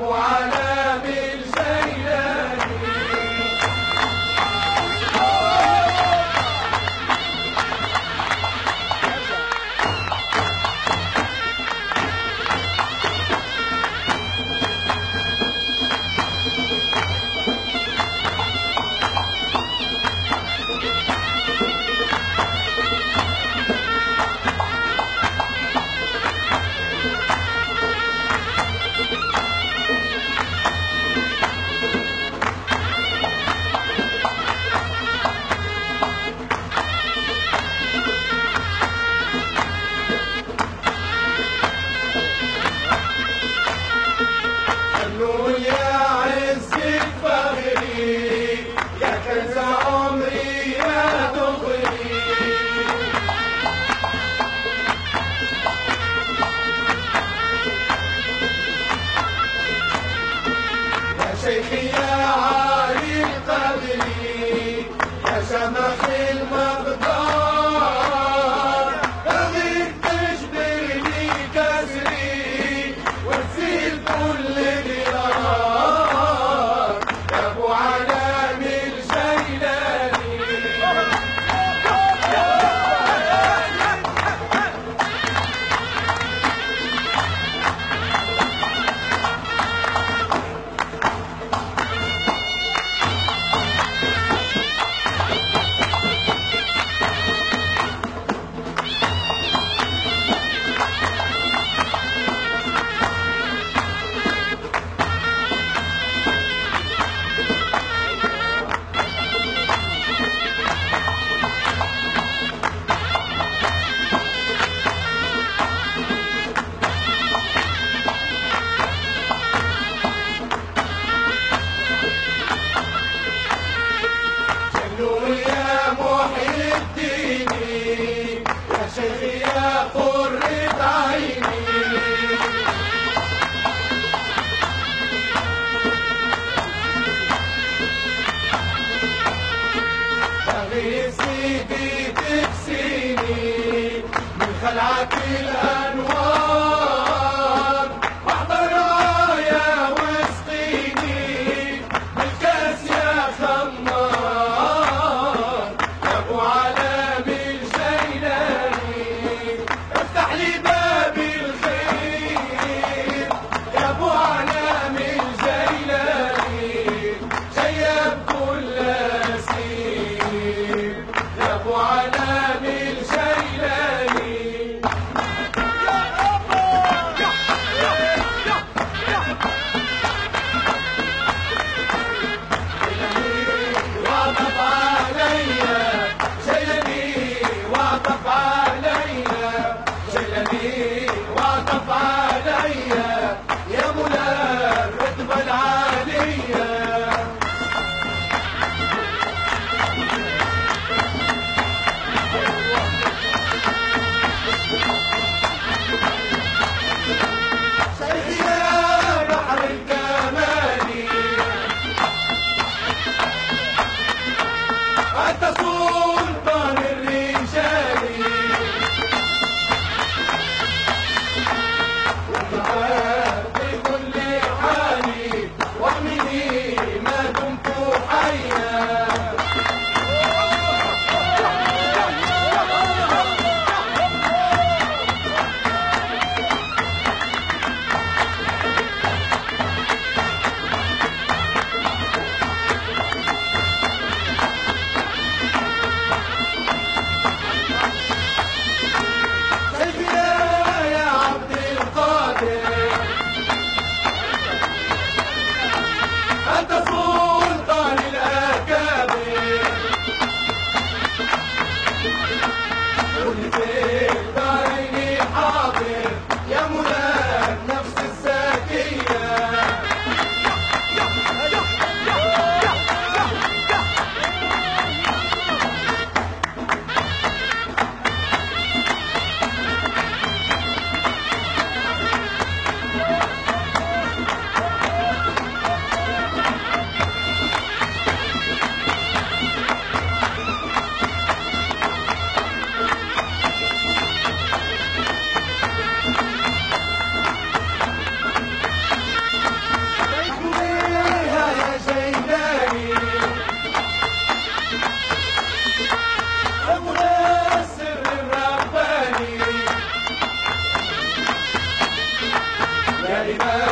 Aqua. تغيب سيدي تكسيني من خلعة الأنوار. Amen.